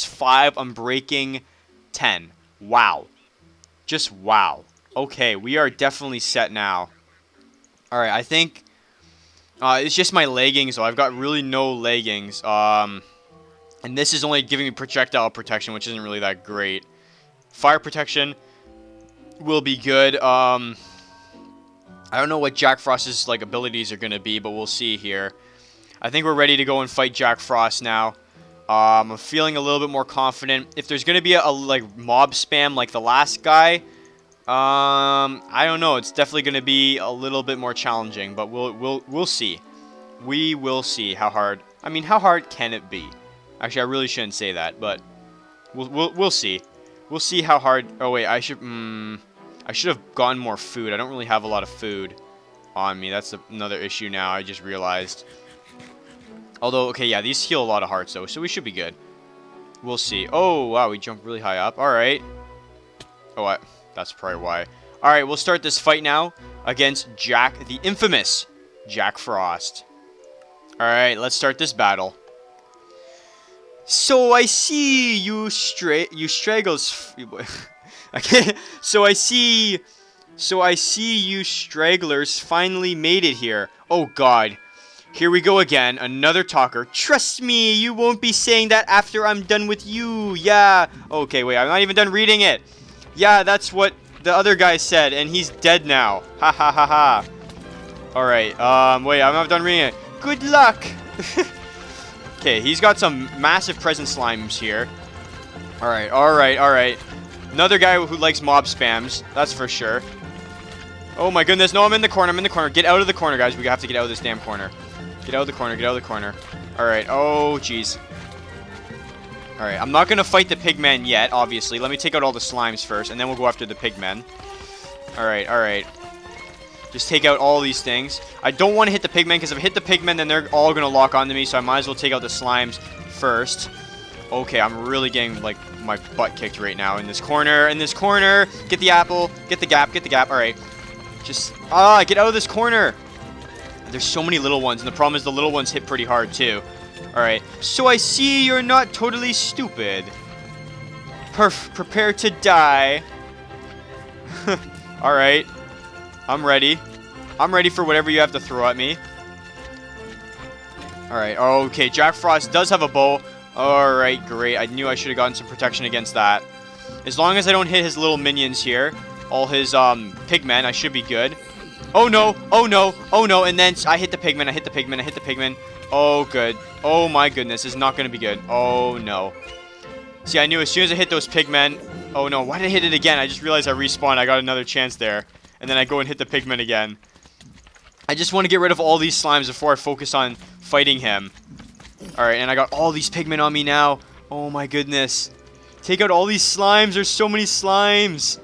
5, Unbreaking 10. Wow. Just wow. Okay, we are definitely set now. Alright, I think... Uh, it's just my leggings, so I've got really no leggings. Um, and this is only giving me projectile protection, which isn't really that great. Fire protection will be good. Um, I don't know what Jack Frost's like abilities are going to be, but we'll see here. I think we're ready to go and fight Jack Frost now. Um, I'm feeling a little bit more confident. If there's going to be a, a, like mob spam like the last guy, um, I don't know. It's definitely going to be a little bit more challenging, but we'll we'll we'll see. We will see how hard. I mean, how hard can it be? Actually, I really shouldn't say that, but we'll we'll, we'll see. We'll see how hard. Oh wait, I should. Mm, I should have gotten more food. I don't really have a lot of food on me. That's another issue now. I just realized. Although, okay, yeah, these heal a lot of hearts, though, so we should be good. We'll see. Oh, wow, we jumped really high up. All right. Oh, I, that's probably why. All right, we'll start this fight now against Jack, the infamous Jack Frost. All right, let's start this battle. So I see you stra you straggles. okay, so I see, so I see you stragglers finally made it here. Oh God, here we go again, another talker. Trust me, you won't be saying that after I'm done with you. Yeah. Okay, wait, I'm not even done reading it. Yeah, that's what the other guy said, and he's dead now. Ha ha ha ha. Alright, um, wait, I'm not done reading it. Good luck. okay, he's got some massive present slimes here. Alright, alright, alright. Another guy who likes mob spams, that's for sure. Oh my goodness, no, I'm in the corner, I'm in the corner. Get out of the corner, guys. We have to get out of this damn corner. Get out of the corner, get out of the corner. Alright, oh jeez. Alright, I'm not to fight the pigmen yet, obviously. Let me take out all the slimes first, and then we'll go after the pigmen. Alright, alright. Just take out all these things. I don't want to hit the pigmen, because if I hit the pigmen, then they're all to lock onto me, so I might as well take out the slimes first. Okay, I'm really getting, like, my butt kicked right now. In this corner, in this corner. Get the apple. Get the gap, get the gap. Alright. Just, ah, get out of this corner. There's so many little ones, and the problem is the little ones hit pretty hard, too. Alright, so I see you're not totally stupid. Perf prepare to die. Alright. I'm ready. I'm ready for whatever you have to throw at me. Alright, okay, Jack Frost does have a bow. Alright, great. I knew I should have gotten some protection against that. As long as I don't hit his little minions here, all his um, pigmen, I should be good. Oh no, oh no, oh no, and then I hit the pigman, I hit the pigman, I hit the pigman. Oh good. Oh my goodness, is not to be good. Oh no. See, I knew as soon as I hit those pigmen. Oh no, why did I hit it again? I just realized I respawned, I got another chance there. And then I go and hit the pigman again. I just want to get rid of all these slimes before I focus on fighting him. Alright, and I got all these pigmen on me now. Oh my goodness. Take out all these slimes, there's so many slimes.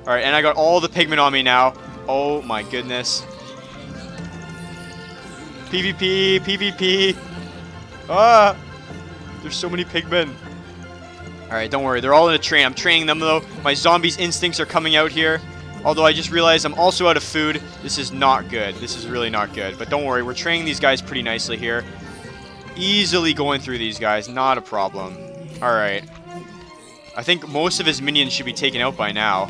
Alright, and I got all the pigmen on me now. Oh my goodness. PvP, PvP. Ah! There's so many pigmen. Alright, don't worry. They're all in a train. I'm training them, though. My zombies' instincts are coming out here. Although I just realized I'm also out of food. This is not good. This is really not good. But don't worry. We're training these guys pretty nicely here. Easily going through these guys. Not a problem. Alright. I think most of his minions should be taken out by now.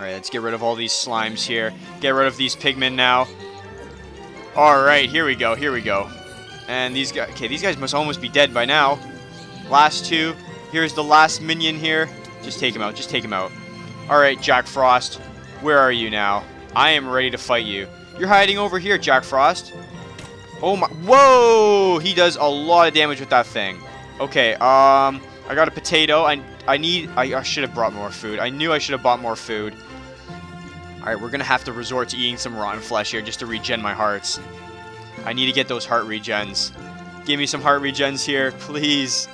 Alright, let's get rid of all these slimes here. Get rid of these pigmen now. Alright, here we go, here we go. And these guys, okay, these guys must almost be dead by now. Last two. Here's the last minion here. Just take him out, just take him out. Alright, Jack Frost. Where are you now? I am ready to fight you. You're hiding over here, Jack Frost. Oh my, whoa! He does a lot of damage with that thing. Okay, um, I got a potato. I, I need, I, I should have brought more food. I knew I should have bought more food. Alright, we're gonna have to resort to eating some rotten flesh here just to regen my hearts. I need to get those heart regens. Give me some heart regens here, please.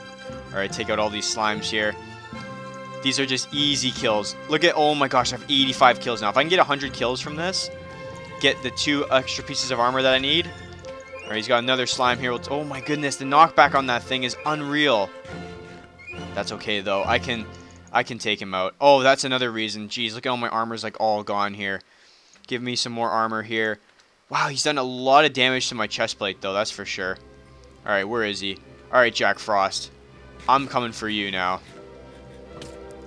Alright, take out all these slimes here. These are just easy kills. Look at, oh my gosh, I have 85 kills now. If I can get 100 kills from this, get the two extra pieces of armor that I need. Alright, he's got another slime here. Oh my goodness, the knockback on that thing is unreal. That's okay, though. I can I can take him out. Oh, that's another reason. Jeez, look at all my armor's like all gone here. Give me some more armor here. Wow, he's done a lot of damage to my chest plate, though. That's for sure. Alright, where is he? Alright, Jack Frost. I'm coming for you now.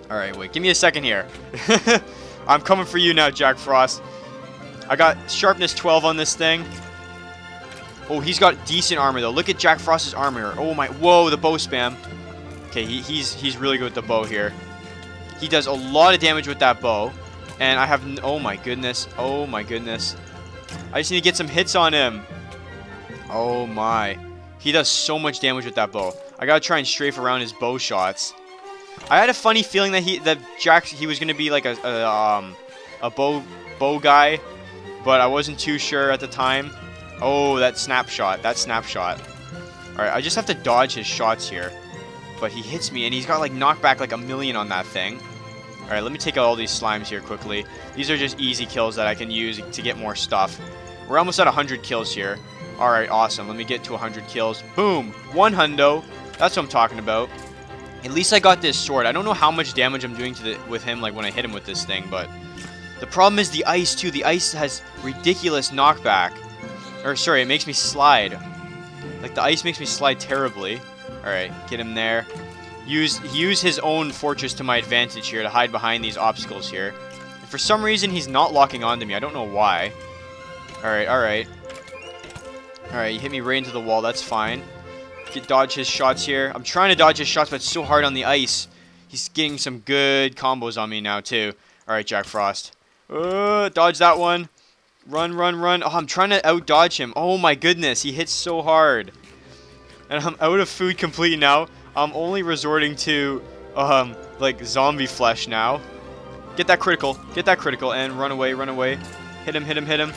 Alright, wait. Give me a second here. I'm coming for you now, Jack Frost. I got sharpness 12 on this thing. Oh, he's got decent armor, though. Look at Jack Frost's armor. Oh, my... Whoa, the bow spam. Okay, he, he's, he's really good with the bow here. He does a lot of damage with that bow. And I have... Oh, my goodness. Oh, my goodness. I just need to get some hits on him. Oh, my. He does so much damage with that bow. I gotta try and strafe around his bow shots. I had a funny feeling that he that Jack he was gonna be like a, a um a bow bow guy, but I wasn't too sure at the time. Oh, that snapshot, that snapshot. All right, I just have to dodge his shots here, but he hits me and he's got like knockback like a million on that thing. All right, let me take out all these slimes here quickly. These are just easy kills that I can use to get more stuff. We're almost at 100 kills here. All right, awesome. Let me get to 100 kills. Boom, one hundo. That's what I'm talking about. At least I got this sword. I don't know how much damage I'm doing to the, with him like when I hit him with this thing, but the problem is the ice too. The ice has ridiculous knockback. Or sorry, it makes me slide. Like the ice makes me slide terribly. All right, get him there. Use use his own fortress to my advantage here to hide behind these obstacles here. for some reason he's not locking onto me. I don't know why. All right, all right. All right, you hit me right into the wall. That's fine. Get dodge his shots here. I'm trying to dodge his shots, but it's so hard on the ice. He's getting some good combos on me now, too. Alright, Jack Frost. Uh, dodge that one. Run, run, run. Oh, I'm trying to out-dodge him. Oh, my goodness. He hits so hard. And I'm out of food completely now. I'm only resorting to, um, like, zombie flesh now. Get that critical. Get that critical. And run away, run away. Hit him, hit him, hit him.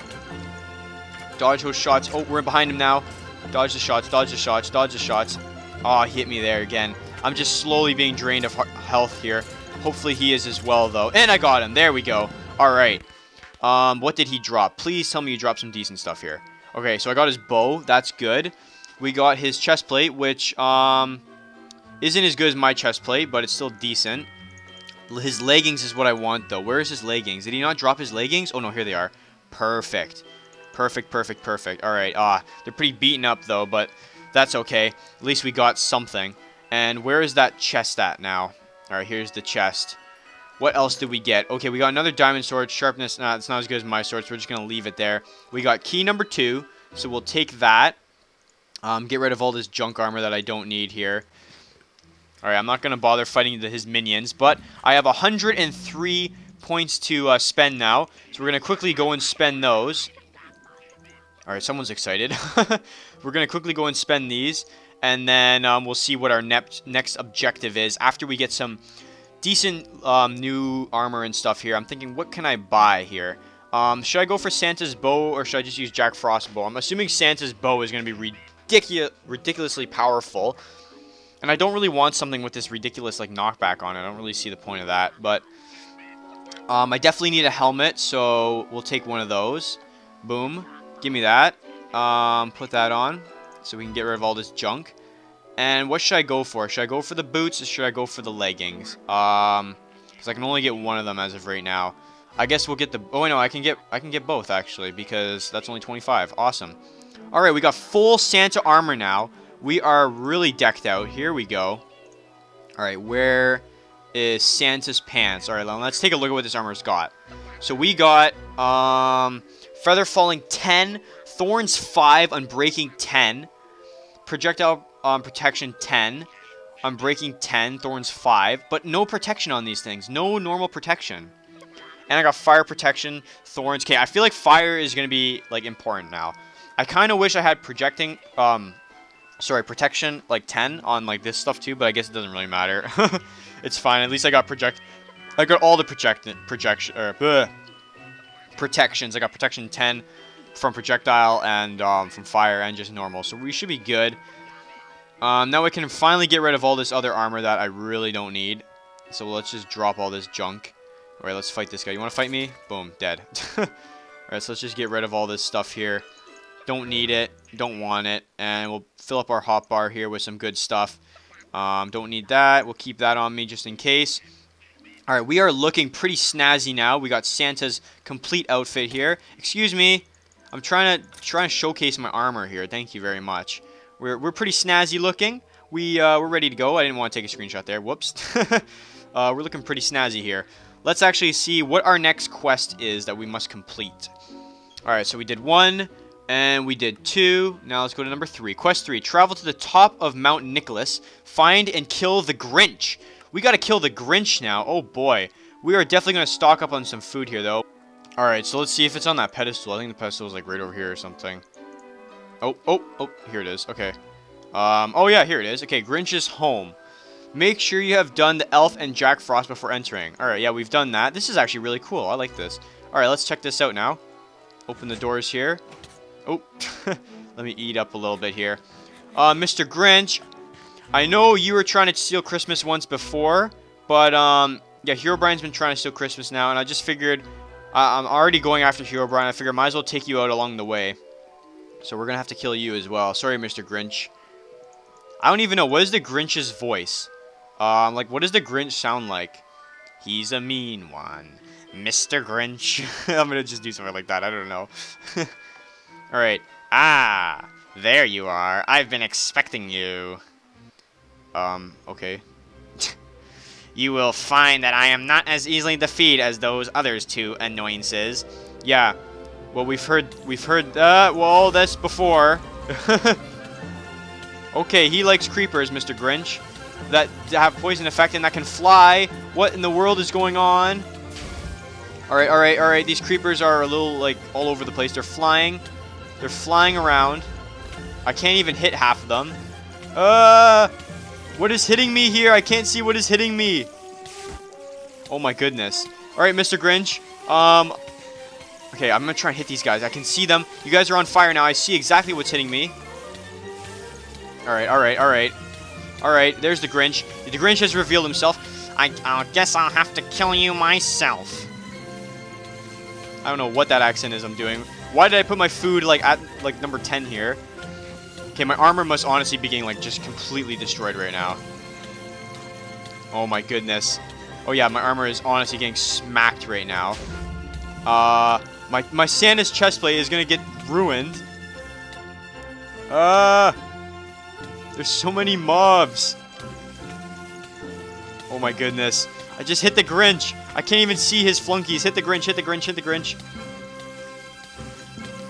Dodge those shots. Oh, we're behind him now. Dodge the shots, dodge the shots, dodge the shots. Oh, he hit me there again. I'm just slowly being drained of health here. Hopefully he is as well, though. And I got him. There we go. All right. Um, what did he drop? Please tell me you dropped some decent stuff here. Okay, so I got his bow. That's good. We got his chest plate, which um, isn't as good as my chest plate, but it's still decent. His leggings is what I want, though. Where is his leggings? Did he not drop his leggings? Oh, no, here they are. Perfect. Perfect, perfect, perfect. All right. Ah, they're pretty beaten up though, but that's okay. At least we got something. And where is that chest at now? All right, here's the chest. What else did we get? Okay, we got another diamond sword. Sharpness, nah, it's not as good as my sword, so we're just going to leave it there. We got key number two, so we'll take that. Um, get rid of all this junk armor that I don't need here. Alright, I'm not going to bother fighting the, his minions, but I have 103 points to uh, spend now, so we're going to quickly go and spend those. Alright, someone's excited. We're going to quickly go and spend these. And then um, we'll see what our next next objective is. After we get some decent um, new armor and stuff here, I'm thinking, what can I buy here? Um, should I go for Santa's bow or should I just use Jack Frost's bow? I'm assuming Santa's bow is going to be ridicu ridiculously powerful. And I don't really want something with this ridiculous like knockback on it. I don't really see the point of that. But um, I definitely need a helmet, so we'll take one of those. Boom. Give me that. Um, put that on so we can get rid of all this junk. And what should I go for? Should I go for the boots or should I go for the leggings? Um, because I can only get one of them as of right now. I guess we'll get the. Oh no, I can get I can get both actually because that's only 25. Awesome. All right, we got full Santa armor now. We are really decked out. Here we go. All right, where is Santa's pants? All right, let's take a look at what this armor's got. So we got um Feather falling 10. Thorns 5. Unbreaking 10. Projectile um, protection 10. Unbreaking 10. Thorns 5. But no protection on these things. No normal protection. And I got fire protection, thorns. Okay, I feel like fire is going to be, like, important now. I kind of wish I had projecting, um, sorry, protection, like, 10 on, like, this stuff, too. But I guess it doesn't really matter. it's fine. At least I got project, I got all the project, projection, or, bleh, protections. I got protection 10 from projectile and um, from fire and just normal. So we should be good. Um, now we can finally get rid of all this other armor that I really don't need. So let's just drop all this junk. Alright, let's fight this guy. You want to fight me? Boom, dead. Alright, so let's just get rid of all this stuff here. Don't need it. Don't want it. And we'll fill up our hot bar here with some good stuff. Um, don't need that. We'll keep that on me just in case. All right, we are looking pretty snazzy now. We got Santa's complete outfit here. Excuse me. I'm trying to trying to showcase my armor here. Thank you very much. We're, we're pretty snazzy looking. we, uh, we're ready to go. I didn't want to take a screenshot there. Whoops. uh, we're looking pretty snazzy here. Let's actually see what our next quest is that we must complete. Alright, so we did one, and we did two. Now let's go to number three. Quest three. Travel to the top of Mount Nicholas. Find and kill the Grinch. We gotta kill the Grinch now. Oh boy. We are definitely gonna stock up on some food here, though. Alright, so let's see if it's on that pedestal. I think the pedestal is like right over here or something. Oh, oh, oh, here it is. Okay. Um, oh yeah, here it is. Okay, Grinch's home. Make sure you have done the Elf and Jack Frost before entering. Alright, yeah, we've done that. This is actually really cool. I like this. Alright, let's check this out now. Open the doors here. Oh, let me eat up a little bit here. Uh, Mr. Grinch, I know you were trying to steal Christmas once before, but, um, yeah, brian's been trying to steal Christmas now, and I just figured I'm already going after Hero Brian. I figure I might as well take you out along the way. So we're going to have to kill you as well. Sorry, Mr. Grinch. I don't even know. What is the Grinch's voice? Um, like, what does the Grinch sound like? He's a mean one. Mr. Grinch. I'm going to just do something like that. I don't know. Alright. Ah, there you are. I've been expecting you. Um, okay. you will find that I am not as easily defeated as those others two annoyances. Yeah, well, we've heard, we've heard, uh, well, that's before. okay, he likes creepers, Mr. Grinch. That have poison effect and that can fly. What in the world is going on? Alright, alright, alright. These creepers are a little, like, all over the place. They're flying. They're flying around. I can't even hit half of them. Uh, what is hitting me here? I can't see what is hitting me. Oh my goodness. Alright, Mr. Grinch. Um, okay, I'm gonna try and hit these guys. I can see them. You guys are on fire now. I see exactly what's hitting me. Alright, alright, alright. Alright, there's the Grinch. The Grinch has revealed himself. I, I guess I'll have to kill you myself. I don't know what that accent is I'm doing. Why did I put my food, like, at, like, number 10 here? Okay, my armor must honestly be getting, like, just completely destroyed right now. Oh my goodness. Oh yeah, my armor is honestly getting smacked right now. Uh, my, my Santa's chestplate is gonna get ruined. Uh, there's so many mobs. Oh my goodness. I just hit the Grinch. I can't even see his flunkies. Hit the Grinch, hit the Grinch, hit the Grinch.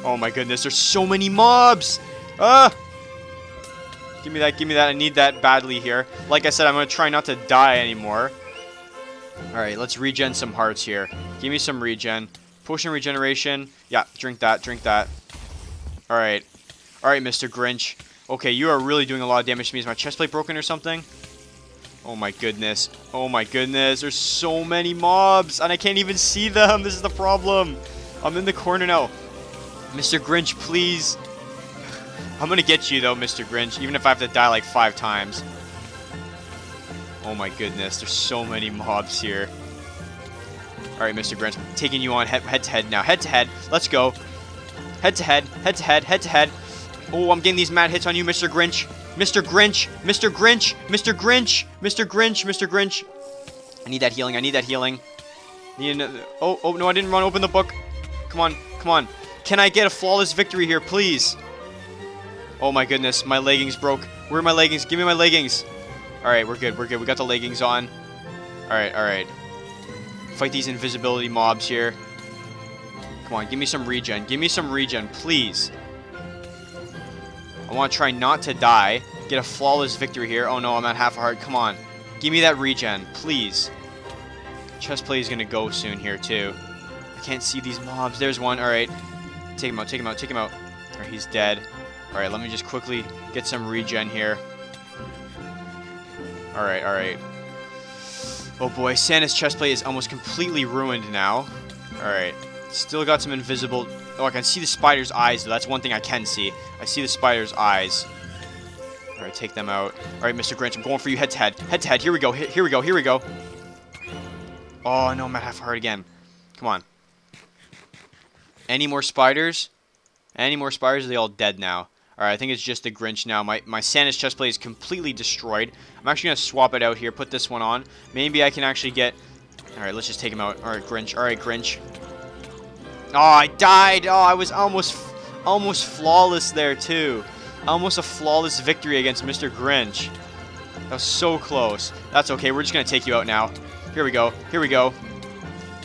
Oh my goodness, there's so many mobs. Ah! Give me that, give me that. I need that badly here. Like I said, I'm going to try not to die anymore. Alright, let's regen some hearts here. Give me some regen. Potion regeneration. Yeah, drink that, drink that. Alright. Alright, Mr. Grinch. Okay, you are really doing a lot of damage to me. Is my chestplate broken or something? Oh my goodness. Oh my goodness. There's so many mobs, and I can't even see them. This is the problem. I'm in the corner now. Mr. Grinch, please. I'm gonna get you though, Mr. Grinch, even if I have to die like five times. Oh my goodness, there's so many mobs here. Alright, Mr. Grinch, taking you on head, head to head now. Head to head, let's go. Head to head, head to head, head to head. Oh, I'm getting these mad hits on you, Mr. Grinch. Mr. Grinch, Mr. Grinch, Mr. Grinch, Mr. Grinch, Mr. Grinch. I need that healing, I need that healing. Need another, oh, oh, no, I didn't run open the book. Come on, come on. Can I get a flawless victory here, please? Oh my goodness, my leggings broke. Where are my leggings? Give me my leggings. Alright, we're good, we're good. We got the leggings on. Alright, alright. Fight these invisibility mobs here. Come on, give me some regen. Give me some regen, please. I want to try not to die. Get a flawless victory here. Oh no, I'm at half a heart. Come on. Give me that regen, please. Chest play is going to go soon here, too. I can't see these mobs. There's one. Alright. Take him out, take him out, take him out. Alright, he's dead. Alright, let me just quickly get some regen here. Alright, alright. Oh boy, Santa's chestplate is almost completely ruined now. Alright. Still got some invisible... Oh, I can see the spider's eyes, though. That's one thing I can see. I see the spider's eyes. Alright, take them out. Alright, Mr. Grinch, I'm going for you head to head. Head to head. Here we go. Here we go. Here we go. Oh, no, I'm at half heart again. Come on. Any more spiders? Any more spiders? Are they all dead now? Alright, I think it's just the Grinch now. My, my Santa's chestplate is completely destroyed. I'm actually going to swap it out here, put this one on. Maybe I can actually get... Alright, let's just take him out. Alright, Grinch. Alright, Grinch. Oh, I died! Oh, I was almost almost flawless there, too. Almost a flawless victory against Mr. Grinch. That was so close. That's okay. We're just going to take you out now. Here we go. Here we go.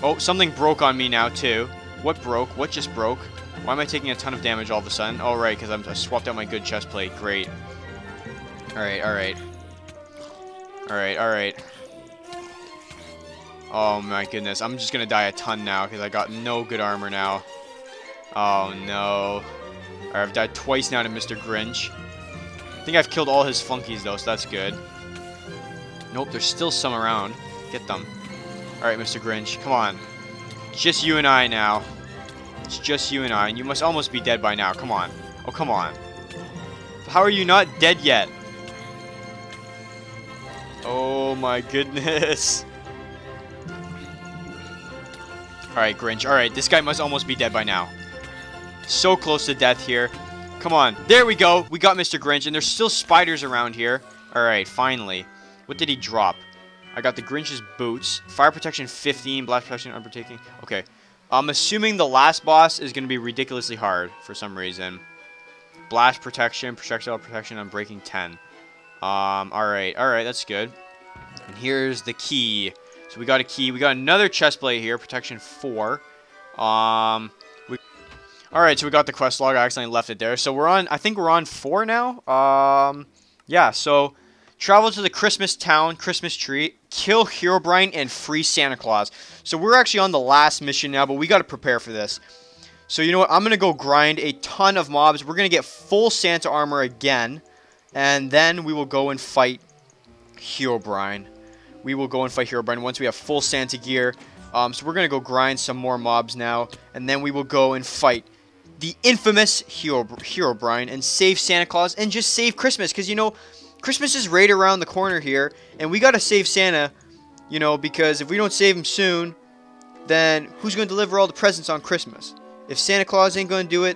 Oh, something broke on me now, too. What broke? What just broke? Why am I taking a ton of damage all of a sudden? Oh, right, because I swapped out my good chest plate. Great. Alright, alright. Alright, alright. Oh my goodness, I'm just gonna die a ton now because I got no good armor now. Oh no. I've died twice now to Mr. Grinch. I think I've killed all his flunkies though, so that's good. Nope, there's still some around. Get them. Alright, Mr. Grinch, come on. It's just you and I now. It's just you and I, and you must almost be dead by now. Come on. Oh, come on. How are you not dead yet? Oh my goodness. Alright, Grinch. Alright, this guy must almost be dead by now. So close to death here. Come on. There we go. We got Mr. Grinch, and there's still spiders around here. Alright, finally. What did he drop? I got the Grinch's boots. Fire protection 15, blast protection unbreaking. Okay. I'm assuming the last boss is going to be ridiculously hard for some reason. Blast protection, projectile protection, Unbreaking 10. Um, alright, alright, that's good. And here's the key. So we got a key. We got another chest plate here, protection 4. Um, we... Alright, so we got the quest log. I accidentally left it there. So we're on, I think we're on 4 now. Um, yeah, so travel to the Christmas town, Christmas tree, kill Herobrine, and free Santa Claus. So we're actually on the last mission now, but we got to prepare for this. So you know what? I'm going to go grind a ton of mobs. We're going to get full Santa armor again. And then we will go and fight Herobrine. We will go and fight Herobrine once we have full Santa gear. Um, so we're going to go grind some more mobs now. And then we will go and fight the infamous Hero, Herobrine and save Santa Claus and just save Christmas. Because, you know, Christmas is right around the corner here. And we got to save Santa, you know, because if we don't save him soon, then who's to deliver all the presents on Christmas? If Santa Claus ain't to do it,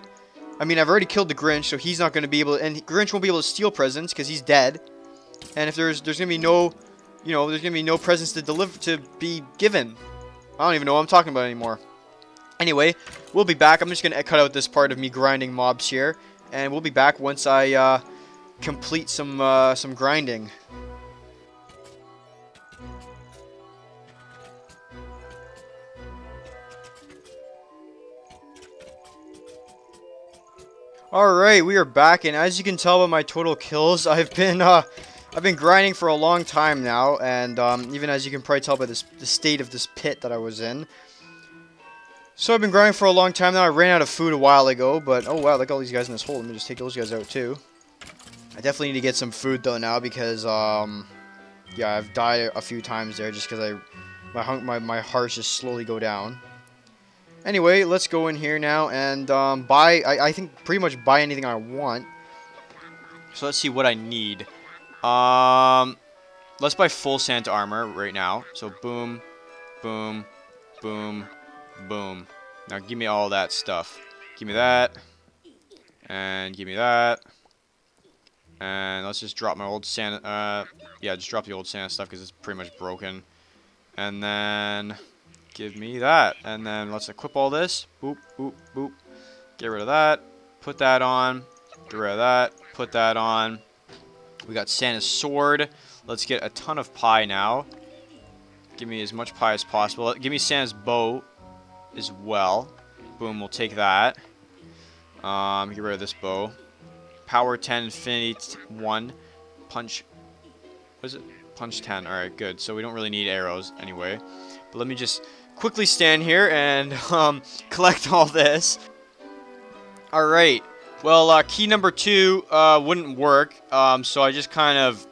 I mean, I've already killed the Grinch, so he's not to be able to, and Grinch won't be able to steal presents because he's dead. And if there's there's to be no, you know, there's to be no presents to deliver to be given. I don't even know what I'm talking about anymore. Anyway, we'll be back. I'm just to cut out this part of me grinding mobs here, and we'll be back once I uh, complete some uh, some grinding. Alright, we are back, and as you can tell by my total kills, I've been, uh, I've been grinding for a long time now, and, um, even as you can probably tell by this, the state of this pit that I was in. So I've been grinding for a long time now, I ran out of food a while ago, but, oh wow, look at all these guys in this hole, let me just take those guys out too. I definitely need to get some food though now, because, um, yeah, I've died a few times there just because I, my, my, my just slowly go down. Anyway, let's go in here now and um, buy, I, I, think pretty much buy anything I want. So let's see what I need. Um, let's buy full Santa armor right now. So boom, boom, boom, boom. Now give me all that stuff. Give me that. And give me that. And let's just drop my old Santa, uh, yeah, just drop the old Santa stuff because it's pretty much broken. And then give me that. And then let's equip all this. Boop, boop, boop. Get rid of that. Put that on. Get rid of that. Put that on. We got Santa's sword. Let's get a ton of pie now. Give me as much pie as possible. Give me Santa's bow as well. Boom, we'll take that. Um, get rid of this bow. Power 10, Infinity 1. Punch. What is it? Punch 10. Alright, good. So we don't really need arrows anyway. But let me just quickly stand here and um, collect all this. Alright. Well, uh, key number two uh, wouldn't work, um, so I just kind of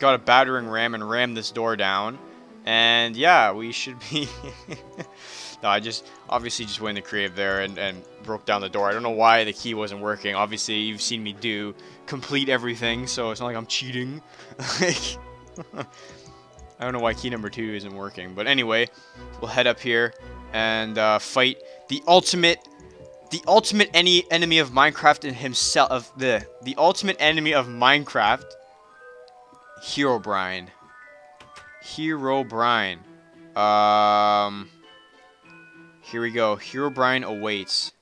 got a battering ram and rammed this door down. And yeah, we should be... no, I just obviously just went in the creative there and, and broke down the door. I don't know why the key wasn't working. Obviously, you've seen me do complete everything, so it's not like I'm cheating. like... I don't know why key number two isn't working. But anyway, we'll head up here and uh, fight the ultimate, the ultimate any enemy of Minecraft and himself. Of the the ultimate enemy of Minecraft, Herobrine. Hero Brian. Um. Here we go. Herobrine awaits.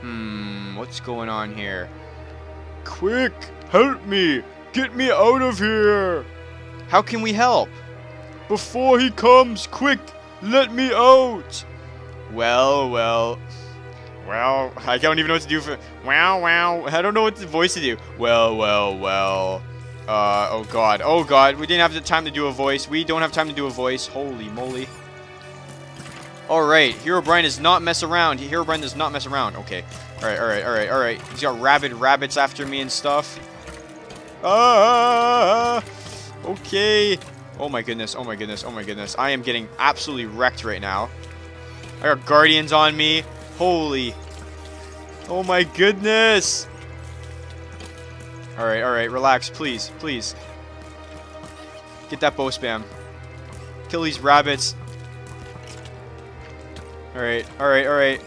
Hmm. What's going on here? Quick, help me! Get me out of here! How can we help? Before he comes, quick! Let me out! Well, well. Well, I don't even know what to do for. Wow, wow. I don't know what the voice to do. Well, well, well. Uh, oh god. Oh god. We didn't have the time to do a voice. We don't have time to do a voice. Holy moly. Alright. Hero Brian does not mess around. Hero Brian does not mess around. Okay. Alright, alright, alright, alright. He's got rabid rabbits after me and stuff. Ah! Okay. Oh my goodness. Oh my goodness. Oh my goodness. I am getting absolutely wrecked right now. I got guardians on me. Holy. Oh my goodness. Alright, alright. Relax, please. Please. Get that bow spam. Kill these rabbits. Alright, alright, alright.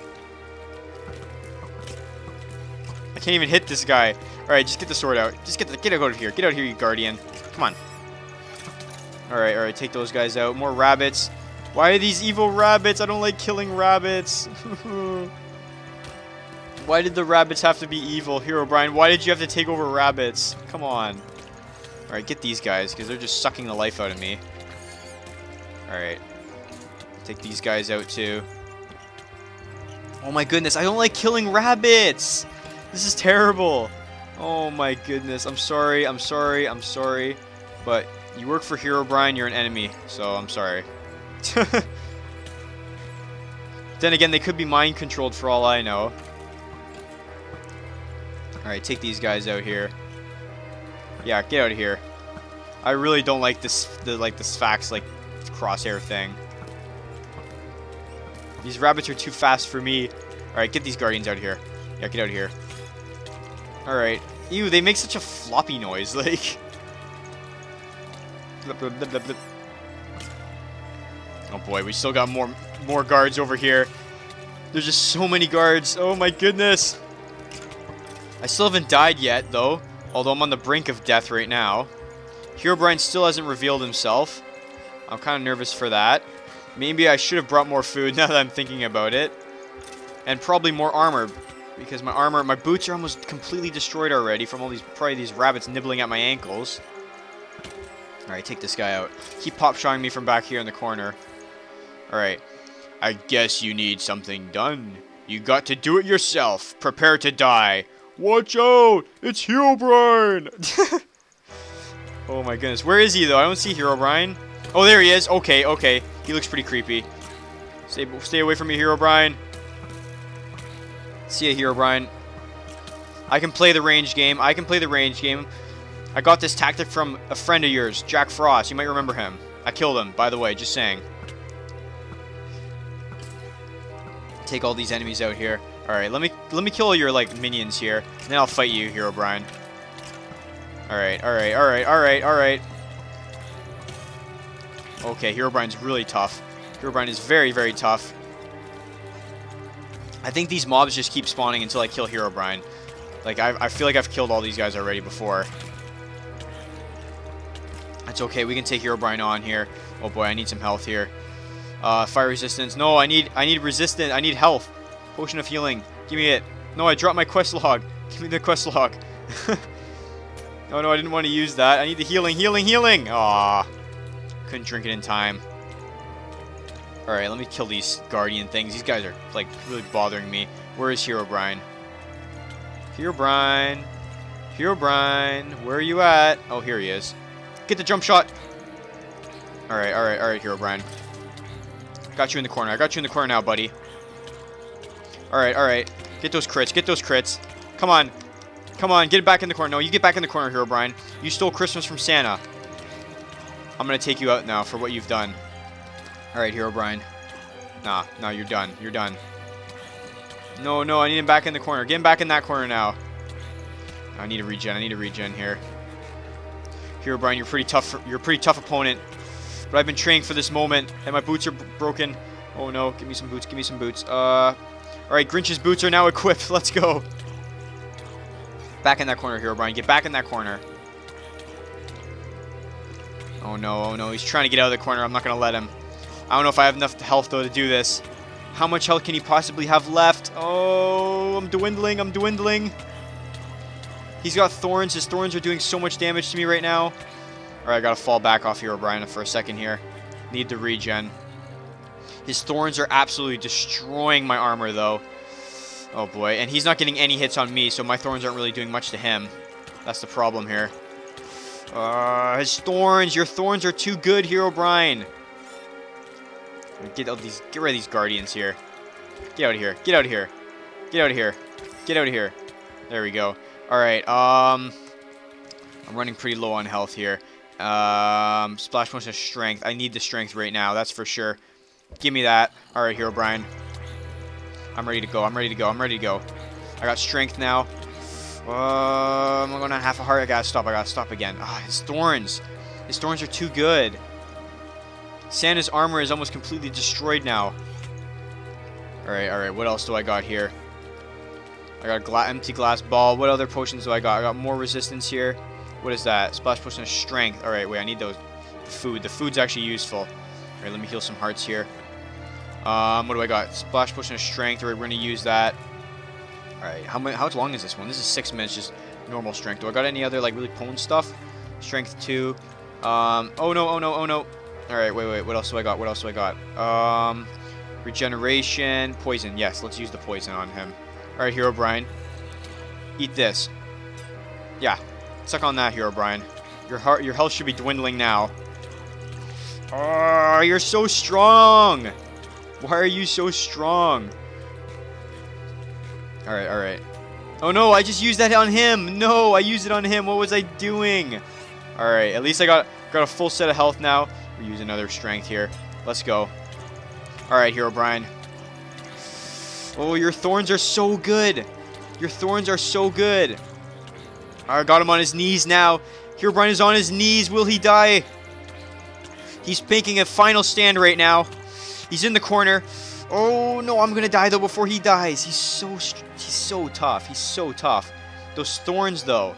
I can't even hit this guy. Alright, just get the sword out. Just get the get out of here. Get out of here, you guardian. Come on. Alright, alright, take those guys out. More rabbits. Why are these evil rabbits? I don't like killing rabbits. why did the rabbits have to be evil? Herobrine, why did you have to take over rabbits? Come on. Alright, get these guys, because they're just sucking the life out of me. Alright. Take these guys out, too. Oh my goodness, I don't like killing rabbits! This is terrible. Oh my goodness, I'm sorry, I'm sorry, I'm sorry. But you work for Herobrine, you're an enemy, so I'm sorry. then again, they could be mind controlled for all I know. Alright, take these guys out here. Yeah, get out of here. I really don't like this the like this fax like crosshair thing. These rabbits are too fast for me. Alright, get these guardians out of here. Yeah, get out of here. Alright. Ew, they make such a floppy noise, like... Blip, blip, blip, Oh boy, we still got more more guards over here. There's just so many guards. Oh my goodness. I still haven't died yet, though. Although I'm on the brink of death right now. Herobrine still hasn't revealed himself. I'm kind of nervous for that. Maybe I should have brought more food now that I'm thinking about it. And probably more armor. Because my armor, my boots are almost completely destroyed already from all these, probably these rabbits nibbling at my ankles. Alright, take this guy out. Keep pop showing me from back here in the corner. Alright. I guess you need something done. You got to do it yourself. Prepare to die. Watch out! It's Hero Herobrine! oh my goodness. Where is he though? I don't see Hero Herobrine. Oh, there he is. Okay, okay. He looks pretty creepy. Stay, stay away from me, Hero Brian. See ya, Hero Brian. I can play the range game. I can play the range game. I got this tactic from a friend of yours, Jack Frost. You might remember him. I killed him, by the way, just saying. Take all these enemies out here. Alright, let me let me kill your like minions here. then I'll fight you, Hero Brian. Alright, alright, alright, alright, alright. Okay, Herobrine's really tough. Herobrine is very, very tough. I think these mobs just keep spawning until I kill Herobrine. Like, I, I feel like I've killed all these guys already before. That's okay, we can take Herobrine on here. Oh boy, I need some health here. Uh, fire resistance. No, I need I need resistance. I need health. Potion of healing. Give me it. No, I dropped my quest log. Give me the quest log. oh no, I didn't want to use that. I need the healing, healing, healing. Ah, couldn't drink it in time. All right, let me kill these guardian things. These guys are like really bothering me. Where is Hero Brian? Hero Brian. Hero Brian. where are you at? Oh, here he is. Get the jump shot. All right, all right, all right, Hero Brian. Got you in the corner. I got you in the corner now, buddy. All right, all right. Get those crits. Get those crits. Come on. Come on, get back in the corner. No, you get back in the corner, Hero Brian. You stole Christmas from Santa. I'm going to take you out now for what you've done. All right, Hero Brian. Nah, nah, you're done. You're done. No, no, I need him back in the corner. Get him back in that corner now. I need a regen. I need a regen here. Hero Brian, you're pretty tough. You're a pretty tough opponent. But I've been training for this moment, and my boots are broken. Oh no, give me some boots, give me some boots. Uh, Alright, Grinch's boots are now equipped. Let's go. Back in that corner, Hero Brian. Get back in that corner. Oh no, oh no, he's trying to get out of the corner. I'm not going to let him. I don't know if I have enough health, though, to do this. How much health can he possibly have left? Oh, I'm dwindling, I'm dwindling. He's got thorns. His thorns are doing so much damage to me right now. All right, I gotta fall back off here, O'Brien, for a second here. Need the regen. His thorns are absolutely destroying my armor, though. Oh, boy. And he's not getting any hits on me, so my thorns aren't really doing much to him. That's the problem here. Uh, his thorns. Your thorns are too good, Herobrine. Get out these. Get rid of these guardians here. Get out of here. Get out of here. Get out of here. Get out of here. There we go. All right. Um, I'm running pretty low on health here. Um, splash potion of strength. I need the strength right now. That's for sure. Give me that. All right, Herobrine. I'm ready to go. I'm ready to go. I'm ready to go. I got strength now. Uh, I'm going to half a heart. I gotta stop. I gotta stop again. Ah, his thorns. His thorns are too good. Santa's armor is almost completely destroyed now. Alright, alright. What else do I got here? I got a gla empty glass ball. What other potions do I got? I got more resistance here. What is that? Splash potion of strength. Alright, wait. I need those. The food. The food's actually useful. Alright, let me heal some hearts here. Um, what do I got? Splash potion of strength. Alright, we're going to use that. Alright, how, much? how long is this one? This is six minutes, just normal strength. Do I got any other, like, really potent stuff? Strength 2. Um, oh no, oh no, oh no. Alright, wait, wait, what else do I got? What else do I got? Um, regeneration, poison. Yes, let's use the poison on him. Alright, Herobrine. Eat this. Yeah, suck on that, Herobrine. Your heart, your health should be dwindling now. Oh, you're so strong! Why are you so strong? Alright, alright. Oh no, I just used that on him! No, I used it on him! What was I doing? Alright, at least I got, got a full set of health now. We use another strength here. Let's go. Alright, Herobrine. Oh, your thorns are so good! Your thorns are so good! Alright, got him on his knees now. Herobrine is on his knees. Will he die? He's making a final stand right now. He's in the corner. Oh, no, I'm to die, though, before he dies. He's so, he's so tough. He's so tough. Those thorns, though.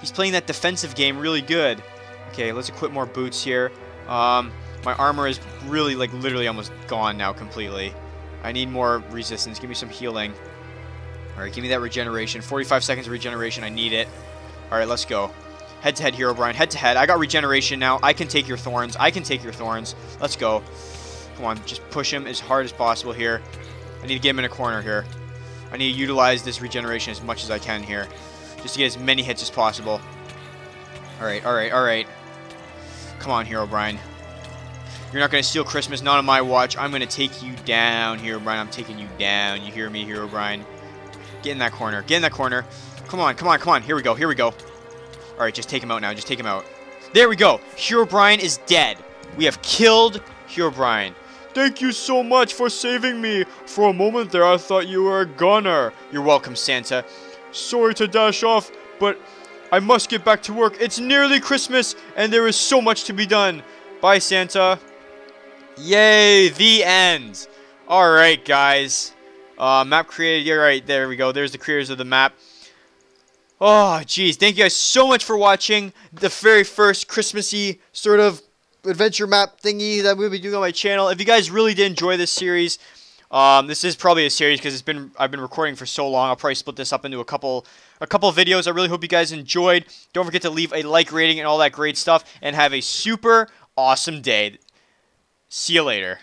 He's playing that defensive game really good. Okay, let's equip more boots here. Um, my armor is really, like, literally almost gone now completely. I need more resistance. Give me some healing. Alright, give me that regeneration. 45 seconds of regeneration. I need it. Alright, let's go. Head-to-head, -head, Herobrine. Head-to-head. I got regeneration now. I can take your thorns. I can take your thorns. Let's go. Come on, just push him as hard as possible here. I need to get him in a corner here. I need to utilize this regeneration as much as I can here. Just to get as many hits as possible. Alright, alright, alright. Come on, Herobrine. You're not going to steal Christmas, not on my watch. I'm going to take you down, Herobrine. I'm taking you down. You hear me, Herobrine? Get in that corner. Get in that corner. Come on, come on, come on. Here we go, here we go. Alright, just take him out now. Just take him out. There we go. Herobrine is dead. We have killed Herobrine. Thank you so much for saving me. For a moment there, I thought you were a gunner. You're welcome, Santa. Sorry to dash off, but I must get back to work. It's nearly Christmas, and there is so much to be done. Bye, Santa. Yay, the end. Alright, guys. Uh, map created. You're right. There we go. There's the creators of the map. Oh, jeez. Thank you guys so much for watching the very first Christmassy sort of adventure map thingy that we'll be doing on my channel. If you guys really did enjoy this series, um, this is probably a series because it's been I've been recording for so long. I'll probably split this up into a couple a couple videos. I really hope you guys enjoyed. Don't forget to leave a like rating and all that great stuff, and have a super awesome day. See you later.